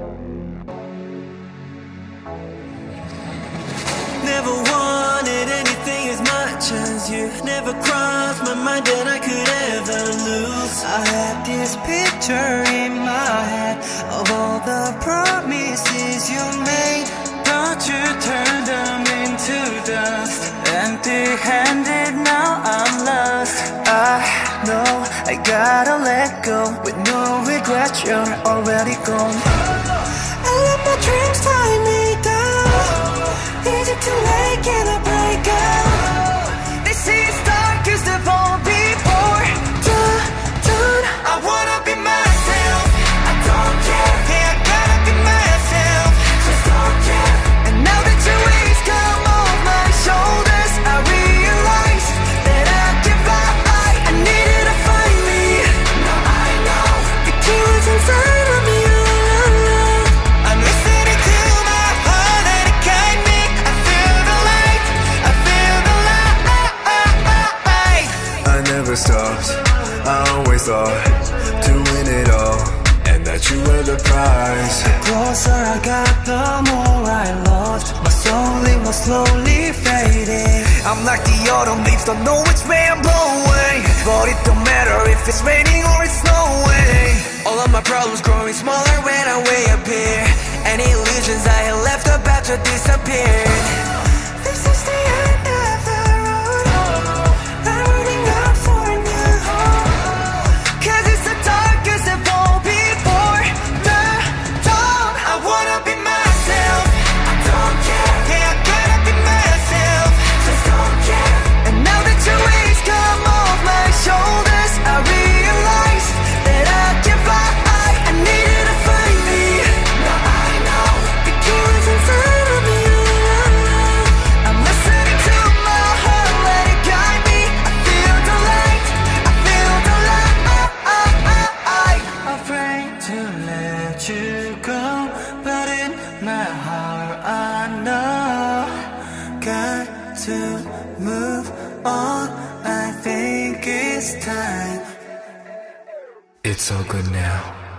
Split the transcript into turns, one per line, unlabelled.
Never wanted anything as much as you. Never crossed my mind that I could ever lose.
I had this picture in my head Of all the promises you made. But you turned them into dust. Empty-handed, now I'm lost. I know I gotta let go With no regrets, you're already gone
never stopped, I always thought to win it all, and that you were the prize.
closer I got, the more I lost. My soul, it was slowly fading. I'm like the autumn leaves, don't know which way I'm blowing But it don't matter if it's raining or it's snowing.
All of my problems growing smaller when I'm way up here. Any illusions I had left about to disappear
Got to move on. I think it's time.
It's all good now.